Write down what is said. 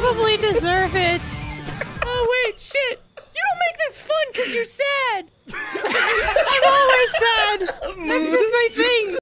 probably deserve it. Oh wait, shit! You don't make this fun because you're sad. I'm always sad. That's just my thing.